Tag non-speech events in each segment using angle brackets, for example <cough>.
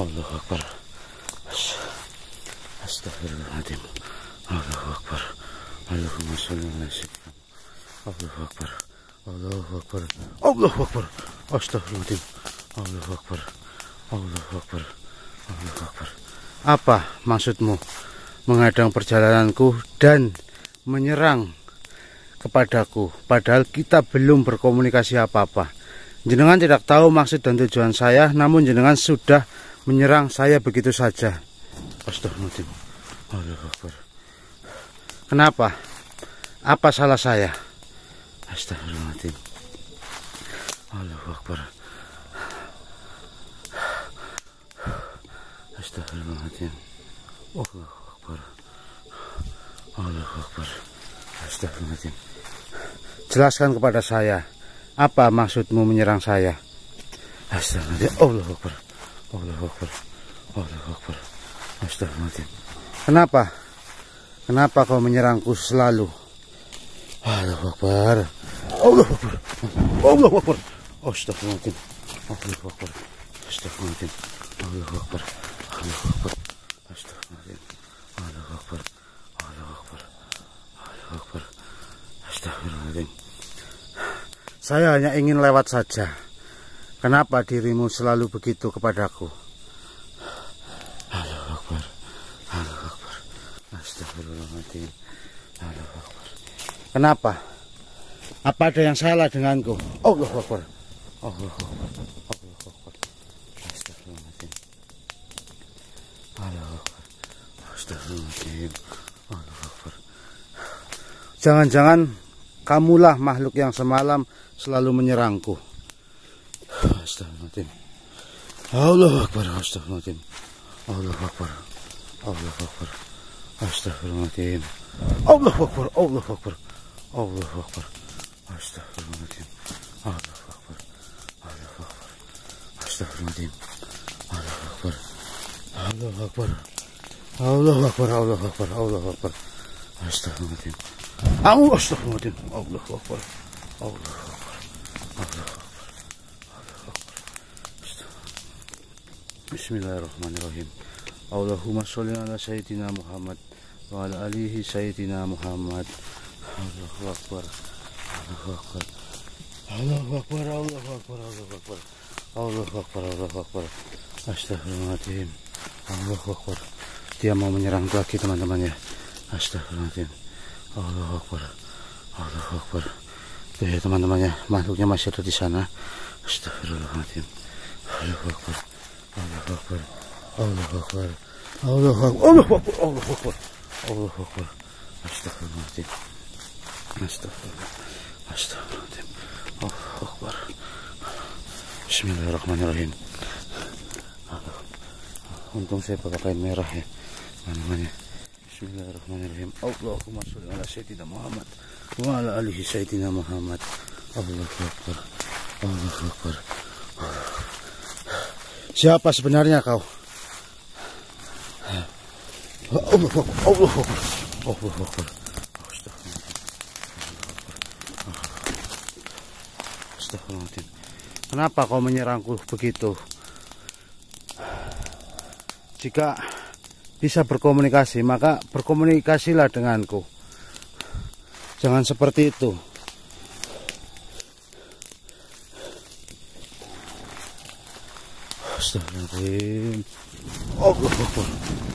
Allahu Akbar. Astagfirullahaladzim. Allahu Akbar. Allahumma salli ala sayyidina. Allahu Akbar. Allahu Akbar. Allahu Akbar. Astagfirullahaladzim. Allahu Akbar. Allahu Akbar. Allahu Akbar. Apa maksudmu menghadang perjalananku dan menyerang kepadaku padahal kita belum berkomunikasi apa-apa. Jenengan tidak tahu maksud dan tujuan saya, namun jenengan sudah menyerang saya begitu saja. Astagfirullahaladzim. Kenapa? Apa salah saya? Astagfirullahaladzim. Allahu Akbar. Astagfirullahaladzim. Allahu Akbar. Allahu Akbar. Astagfirullahaladzim. Jelaskan kepada saya. Apa maksudmu menyerang saya? Astagfirullahaladzim. Allahu Akbar. Allahu Akbar. Allahu Akbar. Astagfirullahaladzim. Kenapa? Kenapa kau menyerangku selalu? Allahu Akbar. Allahu Akbar. Allahu Akbar. Astagfirullahaladzim. Allahu Akbar. Astagfirullahaladzim. Allahu Akbar. Allahu Akbar. Astagfirullahaladzim. Allahu Akbar. Allahu Akbar. Allahu Akbar. Astagfirullahaladzim. Saya hanya ingin lewat saja. Kenapa dirimu selalu begitu kepadaku? Allahu Akbar. Allahu Akbar. Astagfirullahaladzim. Allahu Akbar. Kenapa? Apa ada yang salah denganku? Allahu Akbar. Allahu Akbar. Allahu Akbar. Astagfirullahaladzim. Allahu Akbar. Astagfirullahaladzim. Allahu Akbar. Jangan-jangan kamulah makhluk yang semalam selalu menyerangku. Astagfirullahaladzim. Allahu Akbar. Astagfirullahaladzim. Allahu Akbar. Allahu Akbar. Astagfirullahaladzim. Allahu Akbar. Allahu Akbar. Allahu Akbar. Astagfirullahaladzim. Allahu Akbar. Allahu Akbar. Astagfirullahaladzim. Allahu Akbar. Allahu Akbar. Allahu Akbar. Allahu Akbar. Allahu Akbar. Astagfirullahaladzim. Allahu Astagfirullahaladzim. Allahu Akbar. Allahu Akbar. Allahu Akbar. Bismillahirrahmanirrahim. Allahumma sholli ala sayyidina Muhammad wa ala alihi sayyidina Muhammad. Allahu akbar. Allahu akbar. Allahu akbar. Allahu akbar. Allahu akbar. Allahu akbar. Allahu akbar. Astagfirullahaladzim. Allahu akbar. Dia mau menyerang lagi teman-teman ya. Astagfirullahaladzim. Allahu akbar. Allahu akbar. Tuh ya teman-teman ya, makhluknya masih ada di sana. Astagfirullahaladzim. Allahu akbar. Allahu Akbar. Allahu Akbar. Allahu Akbar. Allahu Akbar. Allahu Akbar. Allahu Akbar. Astagfirullahaladzim. Astagfirullah. Astagfirullahaladzim. Allahu Akbar. Bismillahirrahmanirrahim. Aduh. Untung saya pakai kain merah ya. Namanya. Bismillahirrahmanirrahim. Allahumma sholli ala sayyidina Muhammad wa ala alihi sayyidina Muhammad. Allahu Akbar. Allahu Akbar. Siapa sebenarnya kau? Allah Allah Allah. Kenapa kau menyerangku begitu? Jika bisa berkomunikasi, maka berkomunikasilah denganku. Jangan seperti itu. Astagfirullahaladzim. Allah Akbar.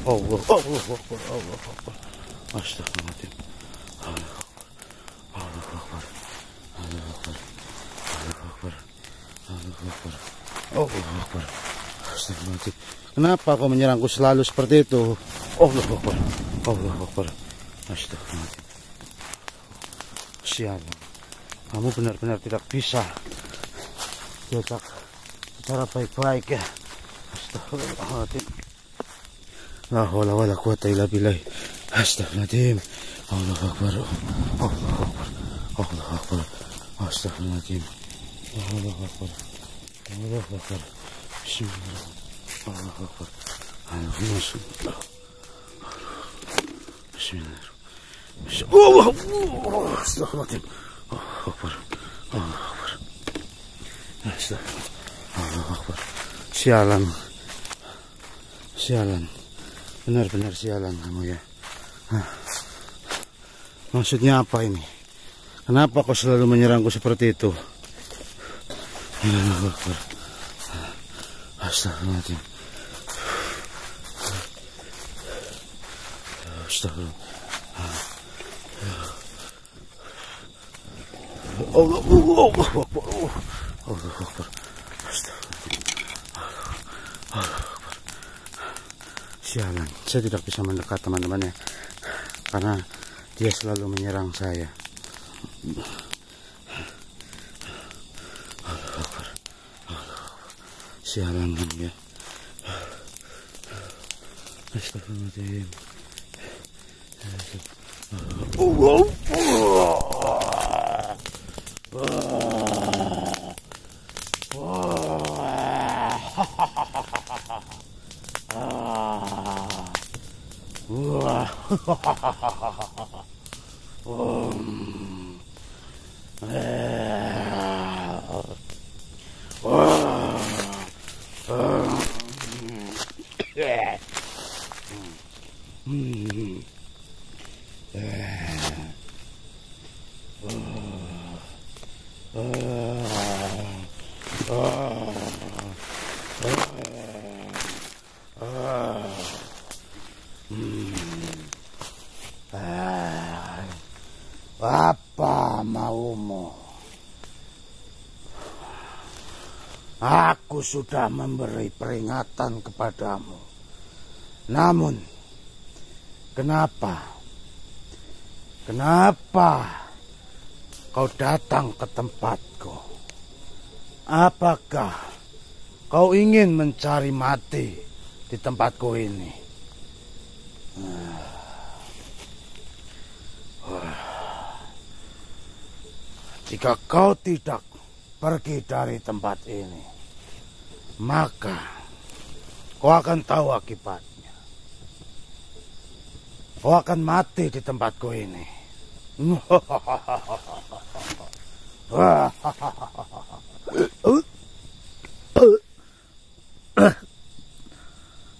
Allah, Allah Akbar, Allah Akbar. Astagfirullahaladzim. Allah Akbar. Allah Akbar. Allah Akbar. Allah Akbar. Allah Akbar. Allah Akbar. Astagfirullahaladzim. Kenapa kau menyerangku selalu seperti itu? Allah Akbar. Allah Akbar. Astagfirullahaladzim. Siapa? Kamu benar-benar tidak bisa diajak secara baik-baik ya. Astagfirullahaladzim. La hawla wa la quwata illa billah. Astagfirullahaladzim. Allah Akbar. Allah Akbar. Allah Akbar. Astagfirullahaladzim. Allah Akbar. Allah Akbar. Bismillahirrahmanirrahim. Allah Akbar. Allahumma salli. Bismillahirrahmanirrahim. Allah Akbar. Astagfirullahaladzim. Allah Akbar. Allah Akbar. Astagfirullahaladzim. Allah Akbar. Sialan. Sialan. Benar-benar sialan kamu ya. Hah. Maksudnya apa ini? Kenapa kau selalu menyerangku seperti itu? Astagfirullahaladzim. Astagfirullah. Allah, Allah, Allah, Allah, Allah, Sialan, saya tidak bisa mendekat teman-teman ya, karena dia selalu menyerang saya. Sialan ya. Astagfirullahaladzim. ha ha ha ha. Sudah memberi peringatan kepadamu. Namun, kenapa? Kenapa kau datang ke tempatku? Apakah kau ingin mencari mati di tempatku ini? Jika kau tidak pergi dari tempat ini, maka kau akan tahu akibatnya. Kau akan mati di tempatku ini. <laughs>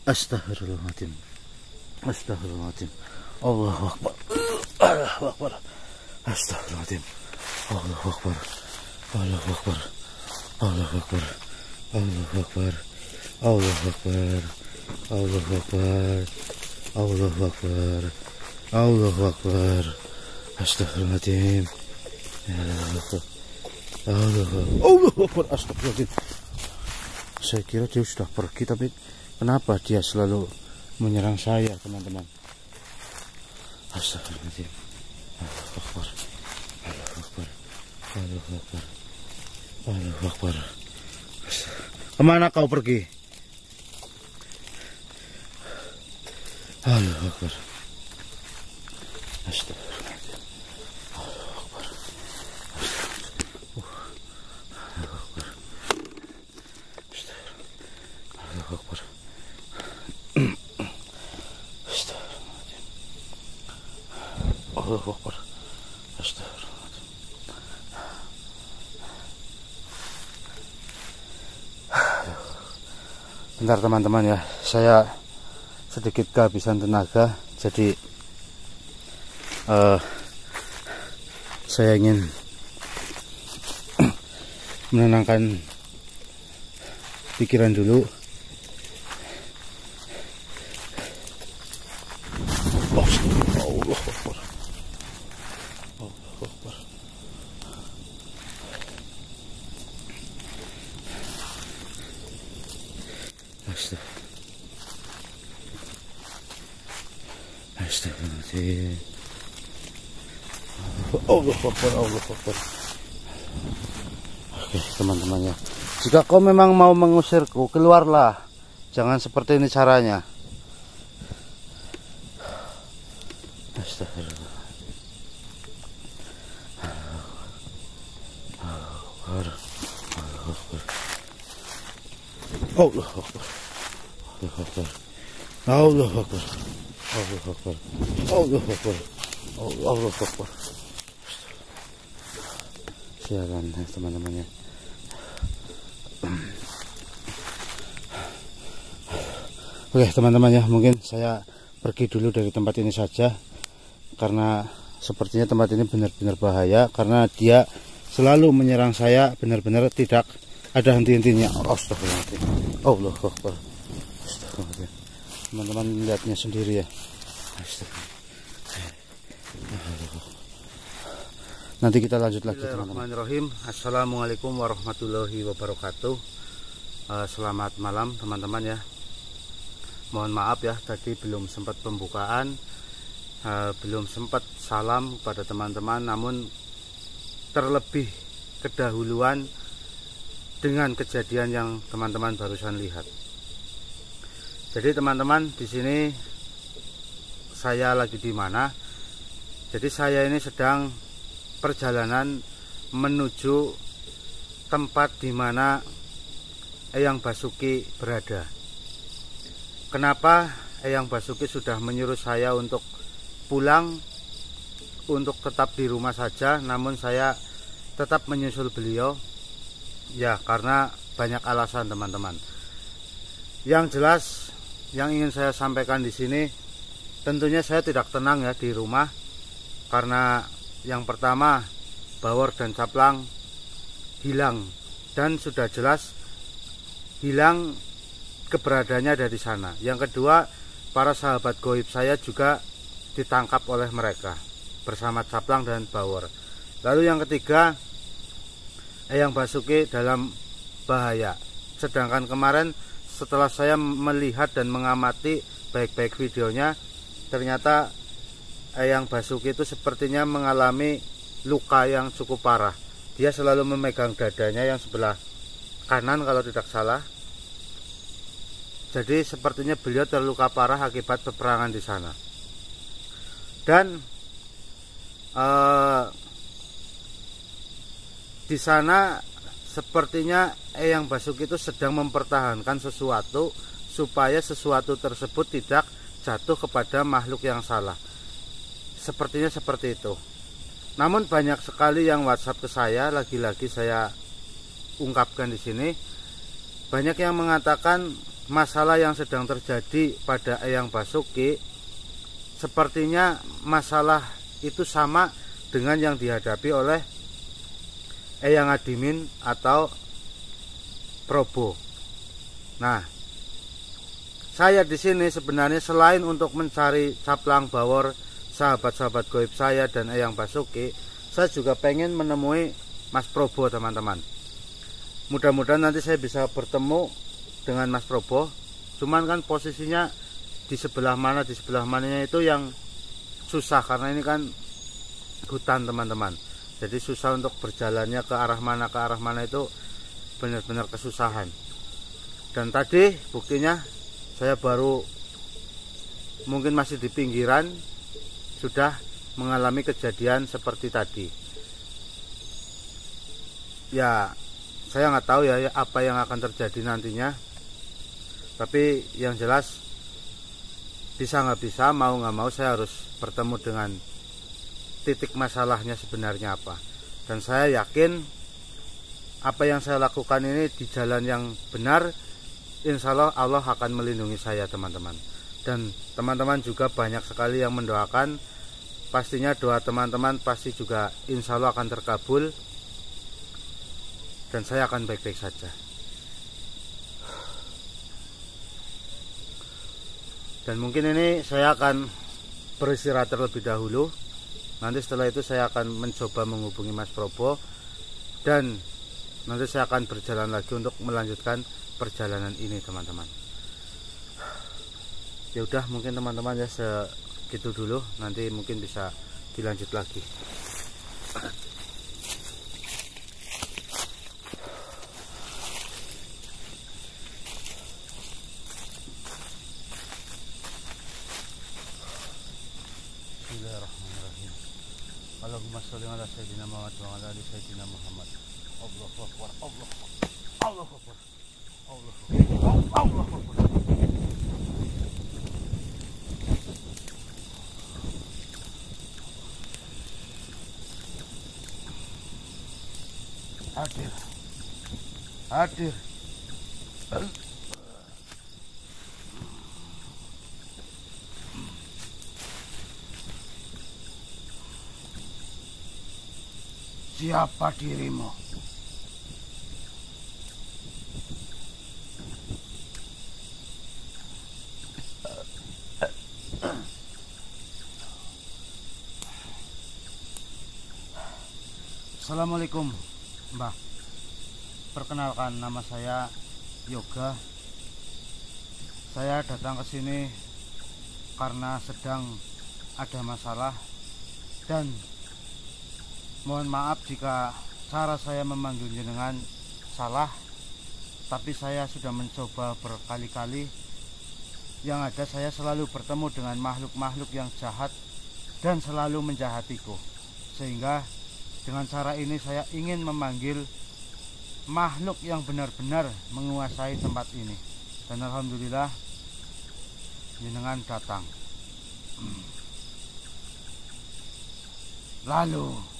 Astagfirullahaladzim. Astagfirullahaladzim. Allahu Akbar. Allahu Akbar. Astagfirullahaladzim. Allahu Akbar. Allahu Akbar. Allahu Akbar. Allahu Akbar. Allahu Akbar. Allahu Akbar. Allahu Akbar. Allahu Akbar. Astagfirullahaladzim. Ya Allah. Allahu Allahu Akbar. Astagfirullahaladzim. Saya kira dia sudah pergi tapi kenapa dia selalu menyerang saya teman-teman. Astagfirullahaladzim. Allahu Akbar. Allahu Akbar. Akbar. Akbar. Ke mana kau pergi? Allahu Akbar. Akbar. Allahu Akbar. Allahu Akbar. Astagfirullahaladzim. Allahu Akbar. Astagfirullahaladzim. Bentar teman-teman ya, saya sedikit kehabisan tenaga, jadi eh, saya ingin <clears throat> menenangkan pikiran dulu. Allah Akbar. Allah Akbar. Astagfirullah. Astagfirullahaladzim. Allah Akbar, Allah Akbar. Oke teman-teman ya. Jika kau memang mau mengusirku, keluarlah. Jangan seperti ini caranya. Astagfirullah. Akbar. Allah Akbar. Allah Akbar. Allah Akbar. Allah Akbar. Allah Akbar. Allah Akbar. Allah Akbar. Sialan ya teman-teman ya. Oke teman-teman ya mungkin saya pergi dulu dari tempat ini saja karena sepertinya tempat ini benar-benar bahaya karena dia selalu menyerang saya benar-benar tidak ada henti-hentinya astagfirullahaladzim Allah Akbar astagfirullahaladzim teman-teman lihatnya sendiri ya. Nanti kita lanjut lagi teman-teman. Assalamualaikum warahmatullahi wabarakatuh. Uh, selamat malam teman-teman ya. Mohon maaf ya tadi belum sempat pembukaan uh, belum sempat salam kepada teman-teman namun terlebih kedahuluan dengan kejadian yang teman-teman barusan lihat. Jadi teman-teman di sini saya lagi di mana? Jadi saya ini sedang perjalanan menuju tempat di mana Eyang Basuki berada. Kenapa Eyang Basuki sudah menyuruh saya untuk pulang untuk tetap di rumah saja, namun saya tetap menyusul beliau ya karena banyak alasan teman-teman yang jelas yang ingin saya sampaikan di sini tentunya saya tidak tenang ya di rumah karena yang pertama Bawor dan Caplang hilang. Dan sudah jelas hilang keberadaannya dari sana. Yang kedua para sahabat goib saya juga ditangkap oleh mereka bersama Caplang dan Bawor. Lalu yang ketiga Eyang Basuki dalam bahaya. Sedangkan kemarin setelah saya melihat dan mengamati baik-baik videonya, ternyata Eyang Basuki itu sepertinya mengalami luka yang cukup parah. Dia selalu memegang dadanya yang sebelah kanan kalau tidak salah. Jadi sepertinya beliau terluka parah akibat peperangan di sana. Dan uh, di sana sepertinya Eyang Basuki itu sedang mempertahankan sesuatu supaya sesuatu tersebut tidak jatuh kepada makhluk yang salah. Sepertinya seperti itu. Namun banyak sekali yang WhatsApp ke saya, lagi-lagi saya ungkapkan di sini. Banyak yang mengatakan masalah yang sedang terjadi pada Eyang Basuki sepertinya masalah itu sama dengan yang dihadapi oleh Eyang Adimin atau Probo. Nah, saya di sini sebenarnya selain untuk mencari caplang bawor sahabat-sahabat goib saya dan Eyang Basuki, saya juga pengen menemui Mas Probo teman-teman. Mudah-mudahan nanti saya bisa bertemu dengan Mas Probo. Cuman kan posisinya di sebelah mana di sebelah mananya itu yang susah karena ini kan hutan teman-teman jadi susah untuk berjalannya ke arah mana ke arah mana itu benar-benar kesusahan. Dan tadi buktinya saya baru mungkin masih di pinggiran sudah mengalami kejadian seperti tadi. Ya saya nggak tahu ya apa yang akan terjadi nantinya. Tapi yang jelas bisa nggak bisa mau nggak mau saya harus bertemu dengan titik masalahnya sebenarnya apa. Dan saya yakin apa yang saya lakukan ini di jalan yang benar insya Allah Allah akan melindungi saya teman-teman. Dan teman-teman juga banyak sekali yang mendoakan. Pastinya doa teman-teman pasti juga insya Allah akan terkabul. Dan saya akan baik-baik saja. Dan mungkin ini saya akan beristirahat terlebih dahulu nanti setelah itu saya akan mencoba menghubungi Mas Probo dan nanti saya akan berjalan lagi untuk melanjutkan perjalanan ini teman-teman. Ya udah mungkin teman-teman ya segitu dulu. Nanti mungkin bisa dilanjut lagi. Allahumma salli ala sayyidina Muhammad wa ala ali sayyidina Muhammad. Allahu akbar. Allahu akbar. Allahu akbar. Allahu akbar. Allahu akbar. Hadir. Hadir. Siapa dirimu? Assalamualaikum Mbah Perkenalkan nama saya Yoga Saya datang ke sini karena sedang ada masalah dan mohon maaf jika cara saya memanggil jenengan salah tapi saya sudah mencoba berkali-kali yang ada saya selalu bertemu dengan makhluk-makhluk yang jahat dan selalu menjahatiku sehingga dengan cara ini saya ingin memanggil makhluk yang benar-benar menguasai tempat ini. Dan alhamdulillah jenengan datang. Lalu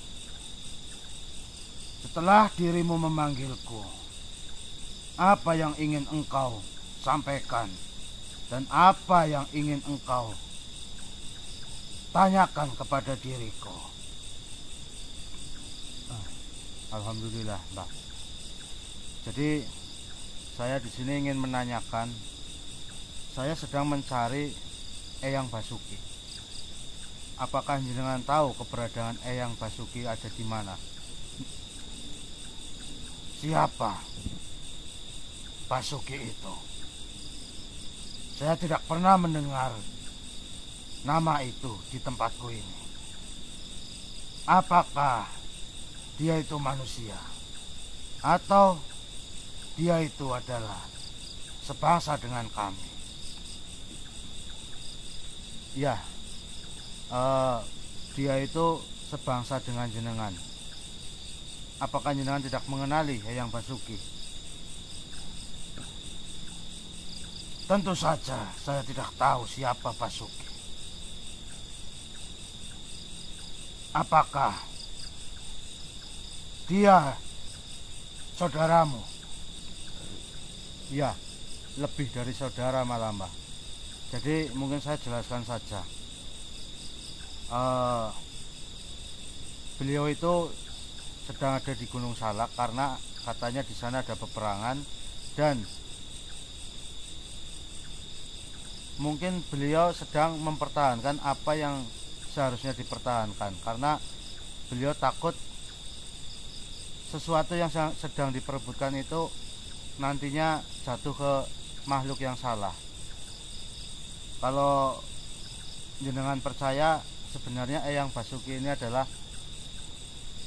setelah dirimu memanggilku, apa yang ingin engkau sampaikan dan apa yang ingin engkau tanyakan kepada diriku? Alhamdulillah, Mbak. Jadi saya di sini ingin menanyakan, saya sedang mencari Eyang Basuki. Apakah jenengan tahu keberadaan Eyang Basuki ada di mana? Siapa Basuki itu? Saya tidak pernah mendengar nama itu di tempatku ini. Apakah dia itu manusia atau dia itu adalah sebangsa dengan kami. Ya, uh, dia itu sebangsa dengan jenengan. Apakah jenengan tidak mengenali Hayang Basuki? Tentu saja saya tidak tahu siapa Basuki. Apakah dia saudaramu ya lebih dari saudara malah jadi mungkin saya jelaskan saja uh, beliau itu sedang ada di Gunung Salak karena katanya di sana ada peperangan dan mungkin beliau sedang mempertahankan apa yang seharusnya dipertahankan karena beliau takut sesuatu yang sedang diperebutkan itu nantinya jatuh ke makhluk yang salah. Kalau jenengan percaya sebenarnya Eyang Basuki ini adalah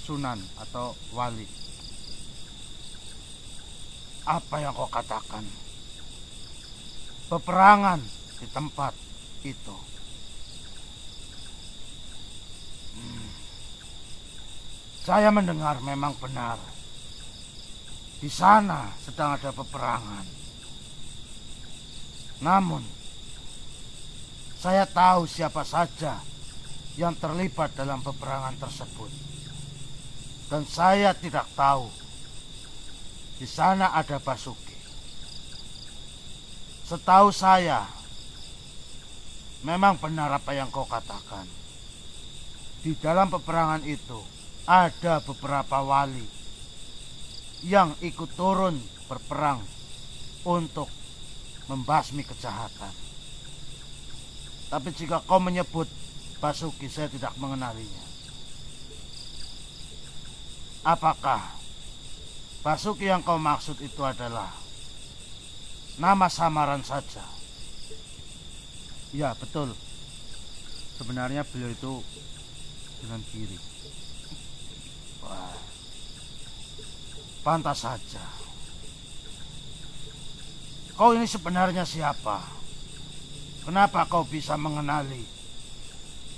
sunan atau wali apa yang kau katakan peperangan di tempat itu Saya mendengar memang benar. Di sana sedang ada peperangan. Namun, saya tahu siapa saja yang terlibat dalam peperangan tersebut. Dan saya tidak tahu di sana ada Basuki. Setahu saya, memang benar apa yang kau katakan. Di dalam peperangan itu, ada beberapa wali yang ikut turun berperang untuk membasmi kejahatan. Tapi jika kau menyebut Basuki, saya tidak mengenalinya. Apakah Basuki yang kau maksud itu adalah nama samaran saja? Ya, betul. Sebenarnya beliau itu dengan kiri. Pantas saja. Kau ini sebenarnya siapa? Kenapa kau bisa mengenali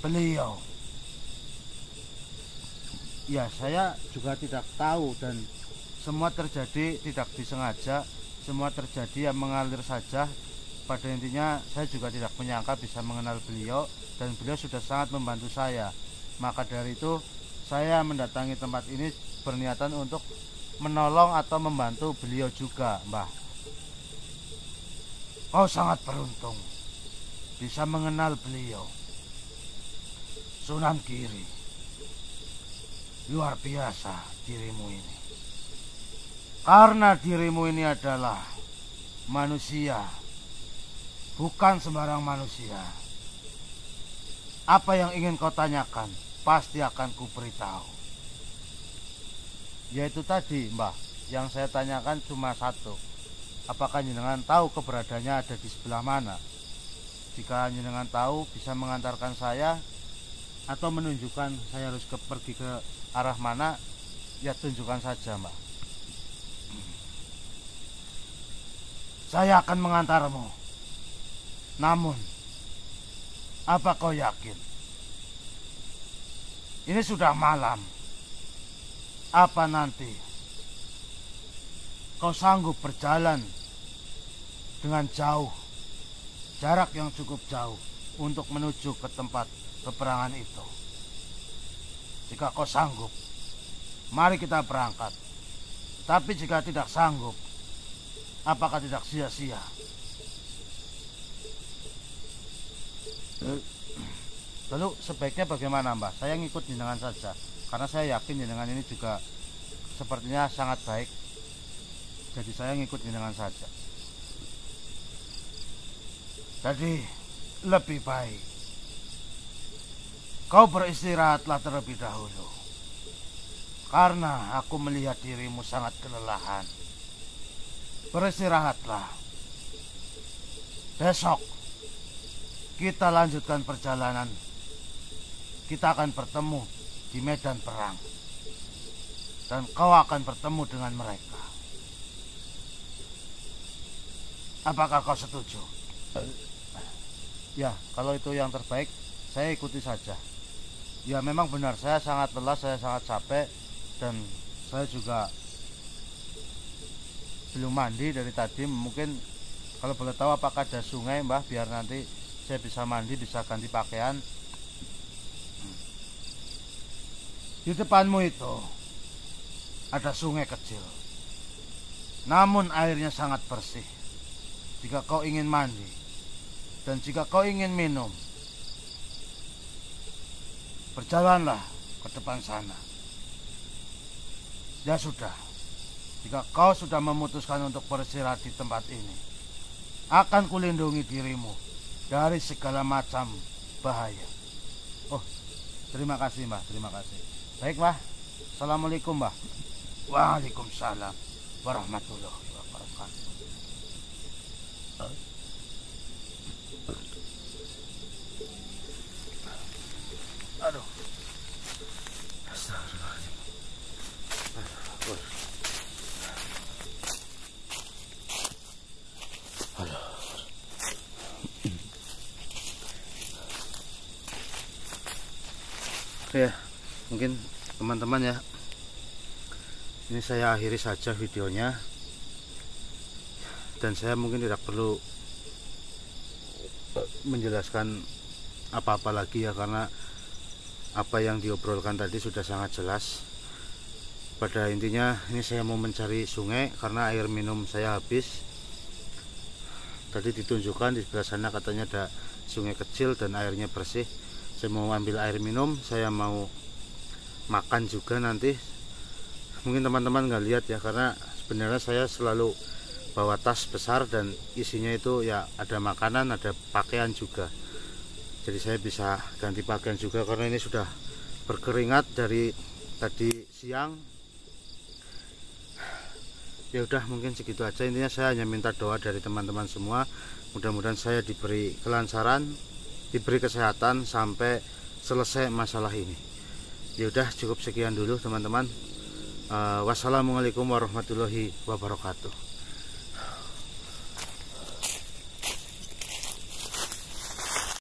beliau? Ya, saya juga tidak tahu dan semua terjadi tidak disengaja, semua terjadi yang mengalir saja. Pada intinya saya juga tidak menyangka bisa mengenal beliau dan beliau sudah sangat membantu saya. Maka dari itu saya mendatangi tempat ini berniatan untuk menolong atau membantu beliau juga, Mbah. Kau sangat beruntung bisa mengenal beliau. Sunan Kiri. Luar biasa dirimu ini. Karena dirimu ini adalah manusia, bukan sembarang manusia. Apa yang ingin kau tanyakan, pasti akan kuberitahu. Yaitu tadi, Mbah, yang saya tanyakan cuma satu. Apakah jenengan tahu keberadaannya ada di sebelah mana? Jika jenengan tahu, bisa mengantarkan saya atau menunjukkan saya harus ke, pergi ke arah mana, ya tunjukkan saja, Mbak. Saya akan mengantarmu. Namun, apa kau yakin? Ini sudah malam. Apa nanti kau sanggup berjalan dengan jauh, jarak yang cukup jauh untuk menuju ke tempat peperangan itu? Jika kau sanggup, mari kita berangkat. Tapi jika tidak sanggup, apakah tidak sia-sia? Lalu sebaiknya bagaimana mbak? Saya ngikut jenengan saja Karena saya yakin jenengan ini juga Sepertinya sangat baik Jadi saya ngikut jenengan saja Jadi lebih baik Kau beristirahatlah terlebih dahulu Karena aku melihat dirimu sangat kelelahan Beristirahatlah Besok kita lanjutkan perjalanan. Kita akan bertemu di medan perang. Dan kau akan bertemu dengan mereka. Apakah kau setuju? Ya, kalau itu yang terbaik, saya ikuti saja. Ya, memang benar, saya sangat lelah, saya sangat capek, dan saya juga belum mandi dari tadi. Mungkin kalau boleh tahu apakah ada sungai, Mbah, biar nanti saya bisa mandi bisa ganti pakaian. Di depanmu itu ada sungai kecil. Namun airnya sangat bersih. Jika kau ingin mandi dan jika kau ingin minum berjalanlah ke depan sana ya sudah jika kau sudah memutuskan untuk beristirahat di tempat ini akan kulindungi dirimu dari segala macam bahaya. Oh, terima kasih Mbah, terima kasih. Baik Mbah, Assalamualaikum Mbah. Waalaikumsalam warahmatullahi wabarakatuh. Ya mungkin teman-teman ya. Ini saya akhiri saja videonya. Dan saya mungkin tidak perlu menjelaskan apa-apa lagi ya karena apa yang diobrolkan tadi sudah sangat jelas. Pada intinya ini saya mau mencari sungai karena air minum saya habis. Tadi ditunjukkan di sebelah sana katanya ada sungai kecil dan airnya bersih saya mau ambil air minum saya mau makan juga nanti. Mungkin teman-teman nggak lihat ya karena sebenarnya saya selalu bawa tas besar dan isinya itu ya ada makanan ada pakaian juga. Jadi saya bisa ganti pakaian juga karena ini sudah berkeringat dari tadi siang. Ya udah mungkin segitu aja. Intinya saya hanya minta doa dari teman-teman semua. Mudah-mudahan saya diberi kelancaran diberi kesehatan sampai selesai masalah ini. Ya udah cukup sekian dulu teman-teman. Uh, wassalamualaikum warahmatullahi wabarakatuh